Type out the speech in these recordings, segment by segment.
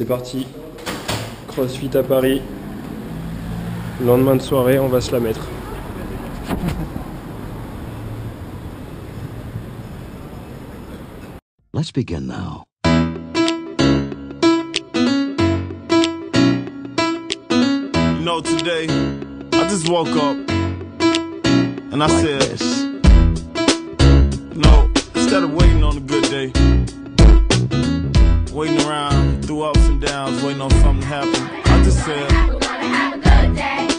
C'est parti. Crossfit à Paris. Lendemain de soirée, on va se la mettre. Let's begin now. You know, today, I just woke up and I Like said, this. you know, instead of waiting on a good day, waiting around through ups and downs, waiting on something to happen, I just said,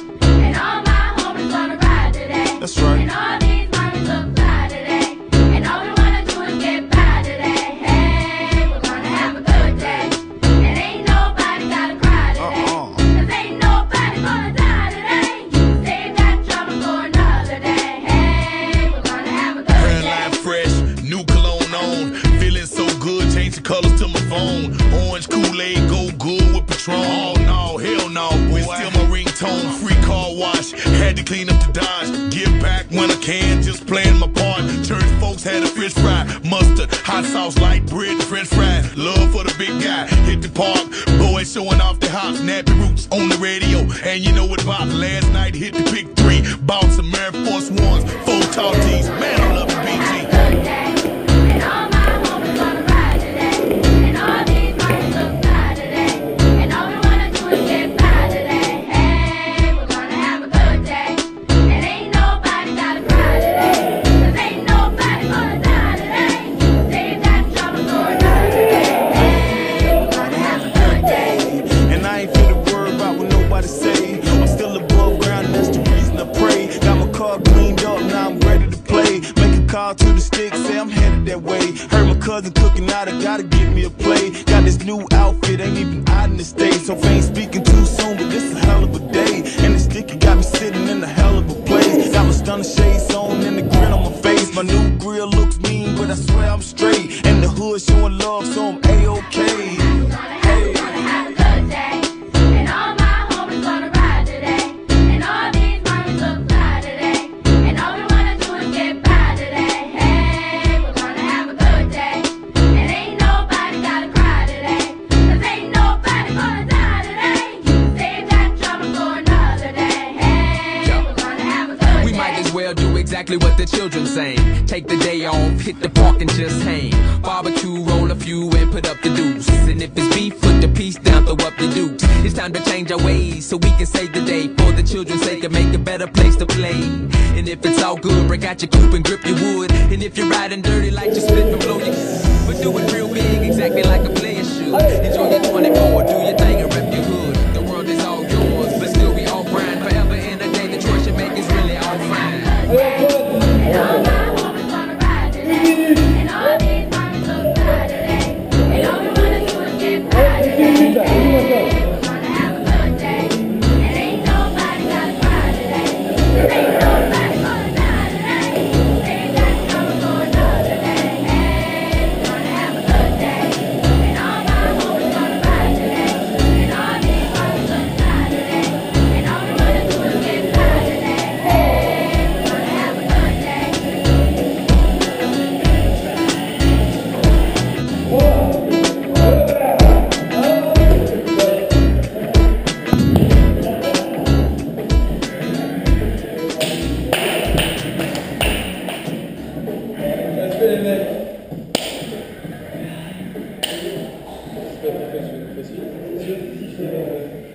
colors to my phone. Orange Kool-Aid, go good with Patron. Oh no, oh, hell no, boy. Still my ringtone, free car wash. Had to clean up the Dodge. Give back when I can, just playing my part. Church folks had a fish fry, mustard, hot sauce, light bread, french fries. Love for the big guy, hit the park. Boys showing off the hops, nappy roots on the radio. And you know what about last night, hit the big three. Bought some Air Force Ones, four tall call to the stick, say I'm headed that way. Heard my cousin cooking out, I gotta get me a play. Got this new outfit, ain't even out in the States. So fame speaking too soon, but this a hell of a day. And the sticky got me sitting in a hell of a place. Got my stunner shades on and the grin on my face. My new grill looks mean, but I swear I'm straight. And the hood showing love, so I'm A-OK. Exactly what the children saying. Take the day off, hit the park and just hang. Barbecue, roll a few and put up the deuce. And if it's beef, put the piece down, throw up the dukes. It's time to change our ways so we can save the day. For the children's sake and make a better place to play. And if it's all good, break out your coupe and grip your wood. And if you're riding dirty, like your spit and blow your But do it real big, exactly like a player should. Enjoy your 24, do your Monsieur le